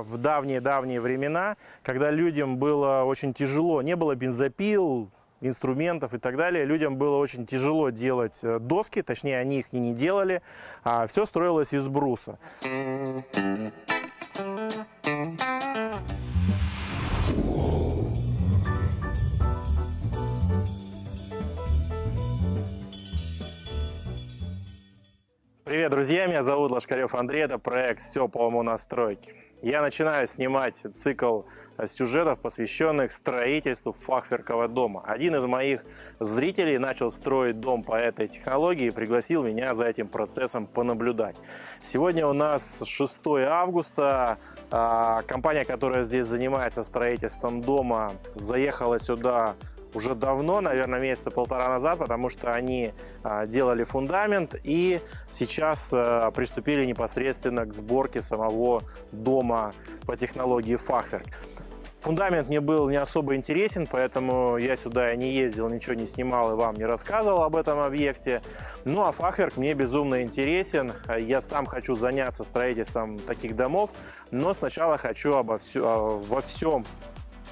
в давние-давние времена, когда людям было очень тяжело, не было бензопил, инструментов и так далее. Людям было очень тяжело делать э, доски, точнее они их и не делали, а все строилось из бруса. Привет, друзья! Меня зовут Лошкарев Андрей, это проект «Все по уму настройки». Я начинаю снимать цикл сюжетов, посвященных строительству фахверкового дома. Один из моих зрителей начал строить дом по этой технологии и пригласил меня за этим процессом понаблюдать. Сегодня у нас 6 августа. А, компания, которая здесь занимается строительством дома, заехала сюда уже давно, наверное, месяца полтора назад, потому что они а, делали фундамент и сейчас а, приступили непосредственно к сборке самого дома по технологии Фахверк. Фундамент мне был не особо интересен, поэтому я сюда не ездил, ничего не снимал и вам не рассказывал об этом объекте. Ну а фахверк мне безумно интересен. Я сам хочу заняться строительством таких домов, но сначала хочу обо все, а, во всем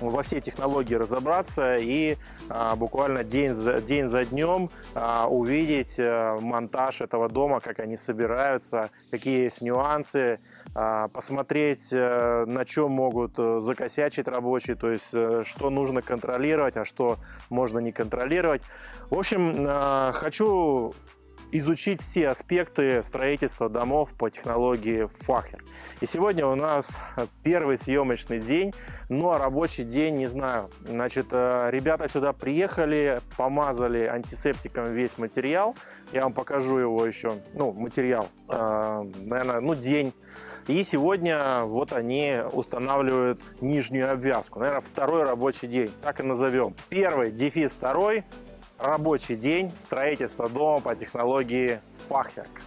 во всей технологии разобраться и а, буквально день за, день за днем а, увидеть а, монтаж этого дома, как они собираются, какие есть нюансы, а, посмотреть, а, на чем могут э, закосячить рабочие, то есть что нужно контролировать, а что можно не контролировать. В общем, хочу изучить все аспекты строительства домов по технологии Фахер. И сегодня у нас первый съемочный день, ну а рабочий день, не знаю. Значит, э, ребята сюда приехали, помазали антисептиком весь материал. Я вам покажу его еще, ну, материал, э, наверное, ну, день. И сегодня вот они устанавливают нижнюю обвязку. Наверное, второй рабочий день, так и назовем. Первый, дефис второй, рабочий день строительства дома по технологии Фахверк.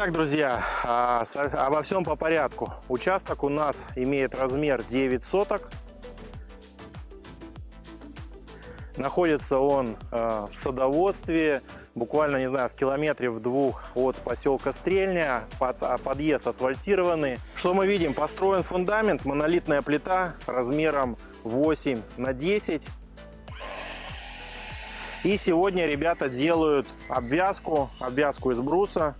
Итак, друзья, а, обо всем по порядку. Участок у нас имеет размер 9 соток. Находится он э, в садоводстве, буквально, не знаю, в километре в двух от поселка Стрельня, под, а подъезд асфальтированный. Что мы видим? Построен фундамент, монолитная плита размером 8 на 10. И сегодня ребята делают обвязку, обвязку из бруса.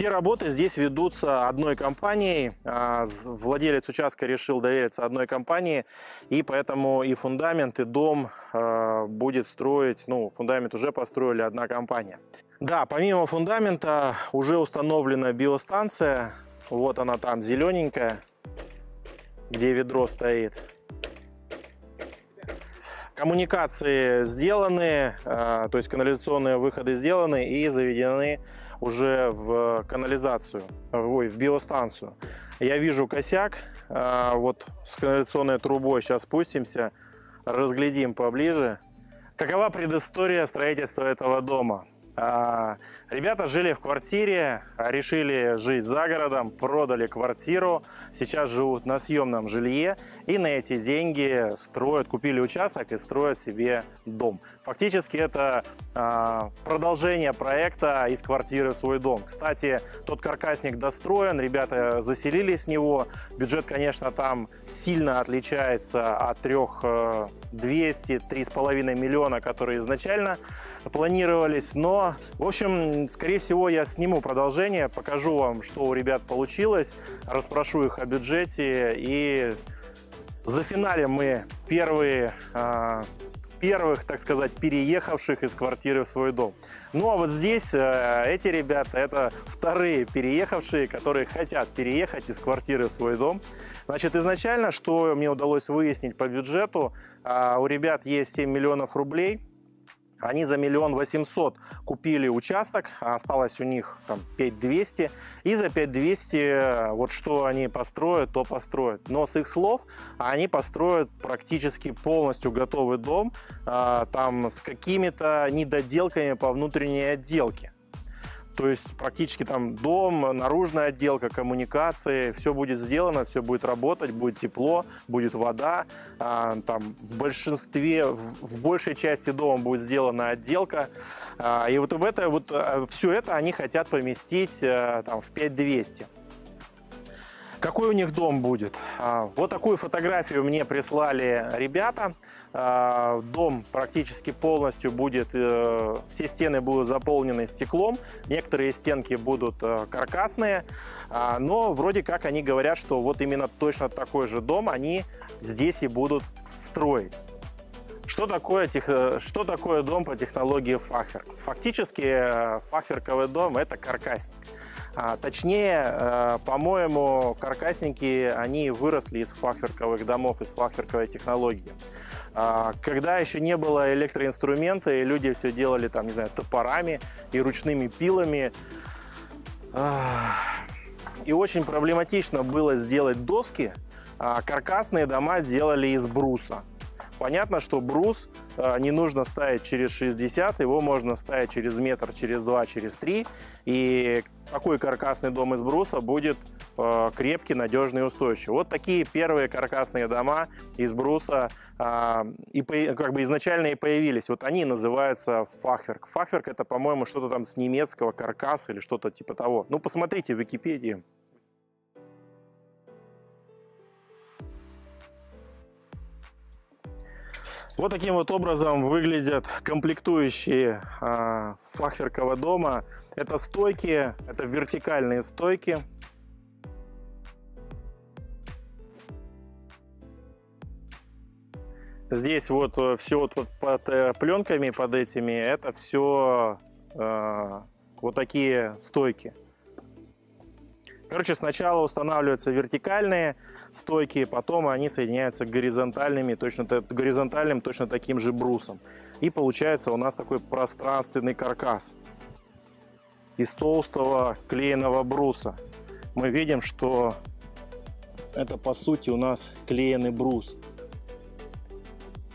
Все работы здесь ведутся одной компанией. А, владелец участка решил довериться одной компании, и поэтому и фундамент, и дом а, будет строить, ну, фундамент уже построили одна компания. Да, помимо фундамента уже установлена биостанция. Вот она там зелененькая, где ведро стоит. Коммуникации сделаны, а, то есть канализационные выходы сделаны и заведены уже в канализацию, ой, в биостанцию. Я вижу косяк, а, вот с канализационной трубой сейчас спустимся, разглядим поближе. Какова предыстория строительства этого дома? А, ребята жили в квартире, решили жить за городом, продали квартиру, сейчас живут на съемном жилье и на эти деньги строят, купили участок и строят себе дом. Фактически это а, продолжение проекта из квартиры в свой дом. Кстати, тот каркасник достроен, ребята заселились в него. Бюджет, конечно, там сильно отличается от трех 200, э, 3,5 миллиона, которые изначально планировались, но в общем, скорее всего, я сниму продолжение, покажу вам, что у ребят получилось, расспрошу их о бюджете и за финалем мы первые а, первых, так сказать, переехавших из квартиры в свой дом. Ну а вот здесь э, эти ребята, это вторые переехавшие, которые хотят переехать из квартиры в свой дом. Значит, изначально, что мне удалось выяснить по бюджету, а, у ребят есть 7 миллионов рублей Они за миллион восемьсот купили участок, а осталось у них там 5200. И за 5200 э, вот что они построят, то построят. Но с их слов они построят практически полностью готовый дом, а, там с какими-то недоделками по внутренней отделке. То есть практически там дом, наружная отделка, коммуникации, все будет сделано, все будет работать, будет тепло, будет вода. А, там в большинстве, в большей части дома будет сделана отделка. А, и вот в это, вот э, все это они хотят поместить э, там в 5200. Какой у них дом будет? А, вот такую фотографию мне прислали ребята. А, дом практически полностью будет, э, все стены будут заполнены стеклом, некоторые стенки будут э, каркасные, а, но вроде как они говорят, что вот именно точно такой же дом они здесь и будут строить. Что такое, э, что такое дом по технологии фахверк? Фактически фахверковый дом это каркасник. А, точнее, по-моему, каркасники, они выросли из фахверковых домов, из фахверковой технологии. А, когда еще не было электроинструмента, и люди все делали там, не знаю, топорами и ручными пилами. И очень проблематично было сделать доски. А каркасные дома делали из бруса. Понятно, что брус э, не нужно ставить через 60, его можно ставить через метр, через два, через три. И такой каркасный дом из бруса будет э, крепкий, надежный и устойчивый. Вот такие первые каркасные дома из бруса э, и как бы изначально и появились. Вот они называются фахверк. Фахверк это, по-моему, что-то там с немецкого каркаса или что-то типа того. Ну, посмотрите в Википедии. Вот таким вот образом выглядят комплектующие э, фахверкового дома. Это стойки, это вертикальные стойки. Здесь вот э, все вот под э, пленками, под этими, это все э, вот такие стойки. Короче, сначала устанавливаются вертикальные стойки, потом они соединяются горизонтальными, точно, горизонтальным точно таким же брусом. И получается у нас такой пространственный каркас из толстого клееного бруса. Мы видим, что это по сути у нас клееный брус.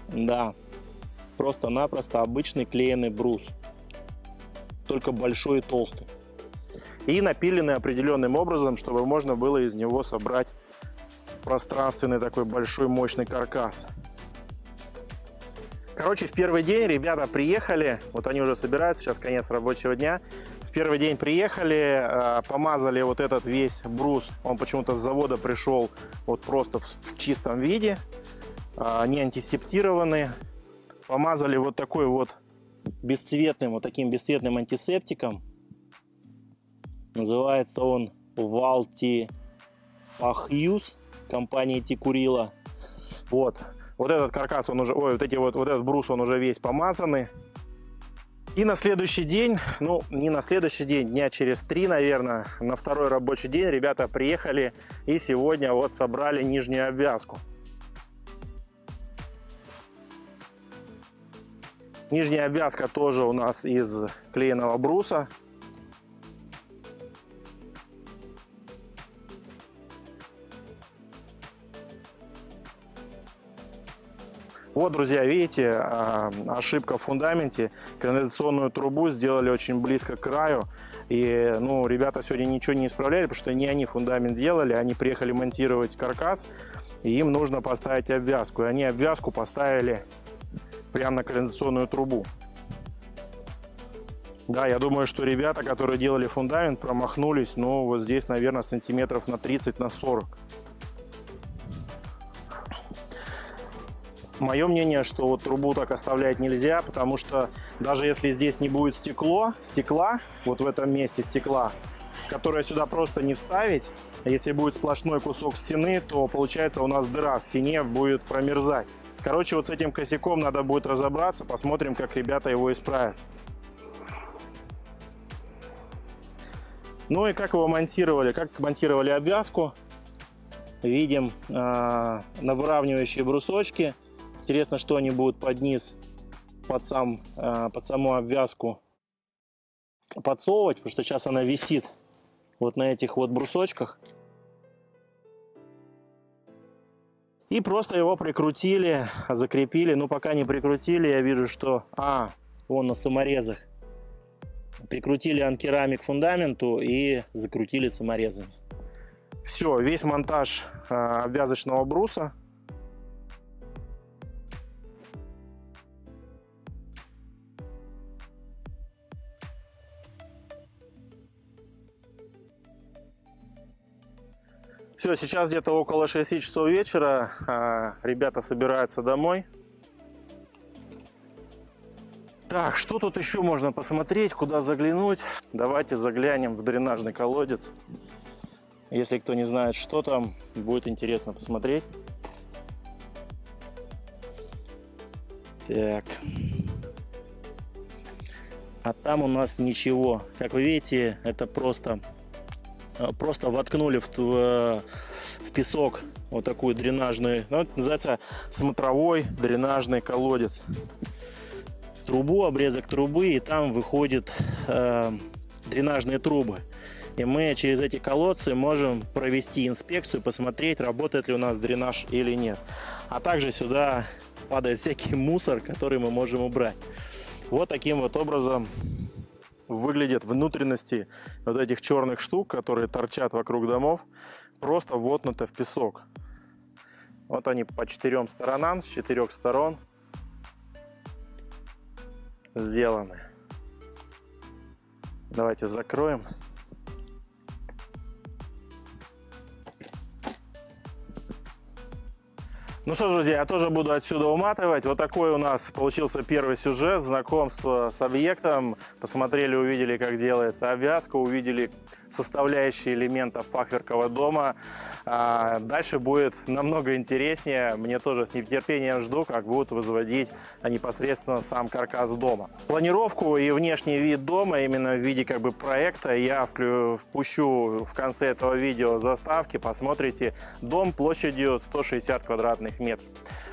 Да, просто-напросто обычный клееный брус, только большой и толстый и напилены определенным образом, чтобы можно было из него собрать пространственный такой большой мощный каркас. Короче, в первый день ребята приехали, вот они уже собираются, сейчас конец рабочего дня. В первый день приехали, а, помазали вот этот весь брус, он почему-то с завода пришел вот просто в чистом виде, а, не антисептированный. Помазали вот такой вот бесцветным, вот таким бесцветным антисептиком. Называется он Valti Pachus компании Тикурила. Вот. Вот этот каркас, он уже, ой, вот эти вот, вот этот брус, он уже весь помазанный. И на следующий день, ну, не на следующий день, дня через три, наверное, на второй рабочий день ребята приехали и сегодня вот собрали нижнюю обвязку. Нижняя обвязка тоже у нас из клееного бруса. Вот, друзья, видите, а, ошибка в фундаменте. Канализационную трубу сделали очень близко к краю. И, ну, ребята сегодня ничего не исправляли, потому что не они фундамент делали, они приехали монтировать каркас, и им нужно поставить обвязку. И они обвязку поставили прямо на канализационную трубу. Да, я думаю, что ребята, которые делали фундамент, промахнулись, ну, вот здесь, наверное, сантиметров на 30, на 40. Мое мнение, что вот трубу так оставлять нельзя, потому что даже если здесь не будет стекло, стекла, вот в этом месте стекла, которое сюда просто не вставить, если будет сплошной кусок стены, то получается у нас дыра в стене будет промерзать. Короче, вот с этим косяком надо будет разобраться, посмотрим, как ребята его исправят. Ну и как его монтировали? Как монтировали обвязку? Видим э, на выравнивающие брусочки. Интересно, что они будут под низ под, сам, э, под саму обвязку подсовывать, потому что сейчас она висит вот на этих вот брусочках. И просто его прикрутили, закрепили. Ну, пока не прикрутили, я вижу, что... А, вон на саморезах. Прикрутили анкерамик к фундаменту и закрутили саморезами. Все, весь монтаж э, обвязочного бруса Все, сейчас где-то около 6 часов вечера. А, ребята собираются домой. Так, что тут еще можно посмотреть, куда заглянуть? Давайте заглянем в дренажный колодец. Если кто не знает, что там, будет интересно посмотреть. Так. А там у нас ничего. Как вы видите, это просто просто воткнули в, в, в песок вот такую дренажную, ну, это называется смотровой дренажный колодец. Трубу, обрезок трубы, и там выходят э, дренажные трубы. И мы через эти колодцы можем провести инспекцию, посмотреть, работает ли у нас дренаж или нет. А также сюда падает всякий мусор, который мы можем убрать. Вот таким вот образом выглядят внутренности вот этих черных штук, которые торчат вокруг домов, просто вотнуты в песок. Вот они по четырем сторонам, с четырех сторон сделаны. Давайте закроем. Ну что друзья, я тоже буду отсюда уматывать. Вот такой у нас получился первый сюжет, знакомство с объектом. Посмотрели, увидели, как делается обвязка, увидели составляющие элементов фахверкового дома. А дальше будет намного интереснее. Мне тоже с нетерпением жду, как будут возводить непосредственно сам каркас дома. Планировку и внешний вид дома, именно в виде как бы проекта, я впущу в конце этого видео заставки. Посмотрите. Дом площадью 160 квадратных метров.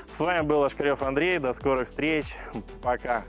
С вами был Ашкарев Андрей. До скорых встреч. Пока.